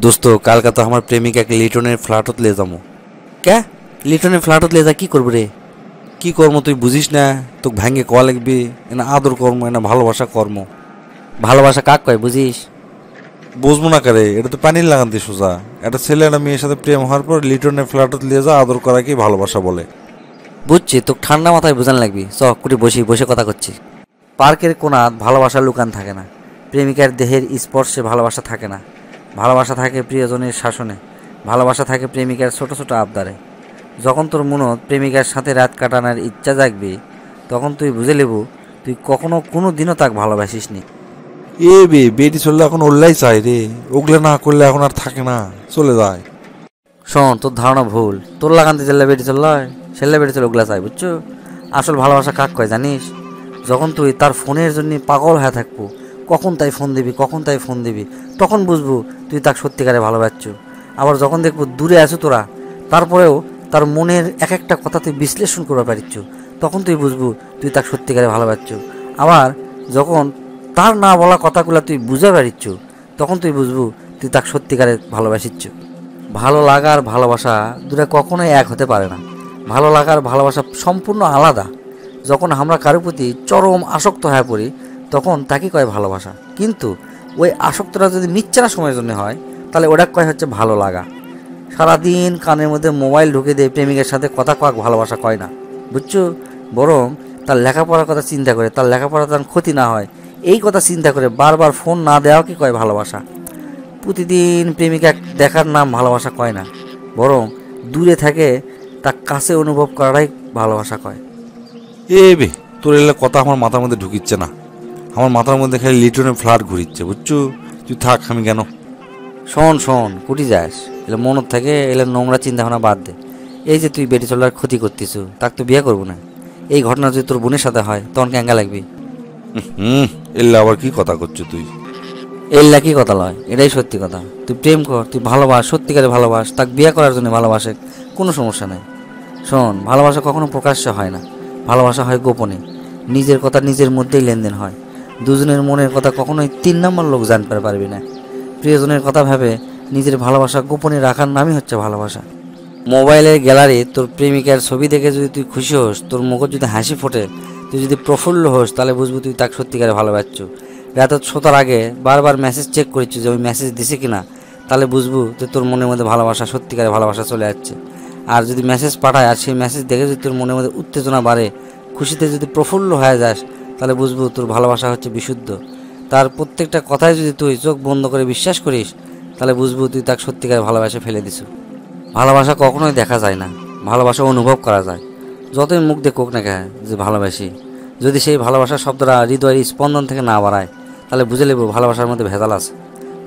দোস্ত কালকে তো আমার প্রেমিকাকে লিটনের ফ্ল্যাটত লিয়ে যাব কে লিটনের ফ্ল্যাটত লিয়ে যা কি করব রে? কি কর্ম তুই বুঝিস না? তোকে ভাঙ্গে কয়া লাগবি? এনা আদর কর্ম এনা ভালোবাসা কর্ম। ভালোবাসা কাক কয় বুঝিস? বুঝব না কারে এটা তো পানির লাগান্তি সোজা। একটা ছেলে একটা মেয়ের সাথে প্রেম হওয়ার পর লিটনের ফ্ল্যাটত লিয়ে যা আদর করাকেই ভালোবাসা বলে। বুঝছি তোকে ঠান্ডা মাথায় বোঝান লাগবি। চ কুটি বসি বসে কথা করছি। পার্কের কোনাত ভালোবাসার লুকান থাকে না। প্রেমিকার দেহের স্পর্শে ভালোবাসা থাকে না। ভালোবাসা থাকে প্রিয়জনের শাসনে ভালোবাসা থাকে প্রেমিকার ছোট ছোট আবদারে। যখন তোর মনত প্রেমিকার সাথে রাত কাটানোর ইচ্ছা জাগবে তখন তুই বুঝে লেবু তুই কখনো কোনো দিনও তাকে ভালোবাসিস নি। এ বে বেটি চললে এখন ওল্লাই চাই রে ওগুলো না করলে এখন আর থাকে না চলে যায়। শোন তোর ধারণা ভুল। তোর লাগান্তি চেল্লা বেটি চল্লয় ছেলে বেটি চলে ওগুলা চাই বুঝছ? আসল ভালোবাসা কাক কয় জানিস? যখন তুই তার ফোনের জন্য পাগল হয়ে থাকব কখন তাই ফোন দিবি, কখন তাই ফোন দিবি? তখন বুঝব তুই তাকে সত্যিকারে ভালোবাসছ। আবার যখন দেখব দূরে আছো তোরা, তারপরেও তার মনের এক একটা কথা তুই বিশ্লেষণ করতে পারিচ্ছ, তখন তুই বুঝব তুই তাকে সত্যিকারে ভালোবাসছ। আবার যখন তার না বলা কথাগুলো তুই বুঝে পারিচ্ছ, তখন তুই বুঝব তুই তাকে সত্যিকারে ভালোবাসিচ্ছ। ভালো লাগার ভালোবাসা দুটা কখনোই এক হতে পারে না। ভালো লাগার ভালোবাসা সম্পূর্ণ আলাদা। যখন আমরা কারও প্রতি চরম আসক্ত হয়ে পড়ি তখন তাকে কয় ভালোবাসা। কিন্তু ওই আসক্তটা যদি মিচ্ছানা সময়ের জন্য হয়, তাহলে ওটা কয় হচ্ছে ভালো লাগা। সারাদিন কানের মধ্যে মোবাইল ঢুকে দিয়ে প্রেমিকের সাথে কথা কয় ভালোবাসা কয় না। বুঝছ? বরং তার লেখাপড়ার কথা চিন্তা করে, তার লেখাপড়া তার ক্ষতি না হয়, এই কথা চিন্তা করে বারবার ফোন না দেওয়া কি কয় ভালোবাসা? প্রতিদিন প্রেমিকা দেখার নাম ভালোবাসা কয় না। বরং দূরে থাকে, তার কাছে অনুভব করাটাই ভালোবাসা কয়। এ বে, তোর এলে কথা আমার মাথার মধ্যে ঢুকিচ্ছে না। আমার মাথার মধ্যে খালি লিটনের ফ্ল্যাট ঘুরিচ্ছে বুঝছ? তুই থাক আমি কেন? শোন শোন কুটি যাস। এলে মনত থেকে এলে নোংরা চিন্তা ভাবনা বাদ দে। এই যে তুই বেটি চলার ক্ষতি করতিস তাকে তো বিয়ে করব না। এই ঘটনা যদি তোর বোনের সাথে হয় তখন ক্যাঙ্গা লাগবি? হুম এলে আবার কি কথা করছ তুই? এল্লা কি কথা লয়? এটাই সত্যি কথা। তুই প্রেম কর তুই ভালোবাস সত্যিকারে ভালোবাস তাকে বিয়ে করার জন্য ভালোবাসে কোনো সমস্যা নেই। শোন ভালোবাসা কখনো প্রকাশ্য হয় না। ভালোবাসা হয় গোপনে। নিজের কথা নিজের মধ্যেই লেনদেন হয়। দুজনের মনের কথা কখনোই তিন নম্বর লোক জানতে পারবি না। প্রিয়জনের কথা ভেবে নিজের ভালোবাসা গোপনে রাখার নামই হচ্ছে ভালোবাসা। মোবাইলের গ্যালারি তোর প্রেমিকার ছবি দেখে যদি তুই খুশি হোস, তোর মুখে যদি হাসি ফোটে, তুই যদি প্রফুল্ল হোস, তাহলে বুঝবি তুই তাকে সত্যিকারে ভালোবাসছ। রাতে শোতার আগে বারবার মেসেজ চেক করেছি যে ওই মেসেজ দিছে কিনা। তাহলে বুঝব যে তোর মনের মধ্যে ভালোবাসা সত্যিকারে ভালোবাসা চলে যাচ্ছে আর যদি মেসেজ পাঠায় আর সেই মেসেজ দেখে যদি তোর মনের মধ্যে উত্তেজনা বাড়ে, খুশিতে যদি প্রফুল্ল হয়ে যাস তাহলে বুঝব তোর ভালোবাসা হচ্ছে বিশুদ্ধ। তার প্রত্যেকটা কথায় যদি তুই চোখ বন্ধ করে বিশ্বাস করিস, তাহলে বুঝব তুই তাকে সত্যিকার ভালোবাসা ফেলে দিছু। ভালোবাসা কখনোই দেখা যায় না, ভালোবাসা অনুভব করা যায়। যতই মুখ দিয়ে কোক না কেন যে ভালোবাসি, যদি সেই ভালোবাসার শব্দটা হৃদয়ের স্পন্দন থেকে না বাড়ায়, তাহলে বুঝে নেব ভালোবাসার মধ্যে ভেজাল আছে।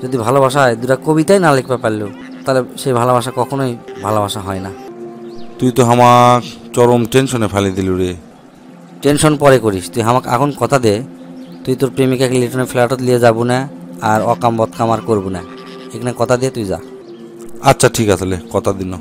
যদি ভালোবাসায় দুটা কবিতাই না লিখতে পারলেও, তাহলে সেই ভালোবাসা কখনোই ভালোবাসা হয় না। তুই তো আমার চরম টেনশনে ফেলে দিল রে। টেনশন পরে করিস। তুই আমাকে এখন কথা দে, তুই তোর প্রেমিকাকে লিটনের ফ্ল্যাটত নিয়ে যাব না, আর অকাম বদকাম আর করব না। এখানে কথা দিয়ে তুই যা। আচ্ছা ঠিক আছে কথা দিন।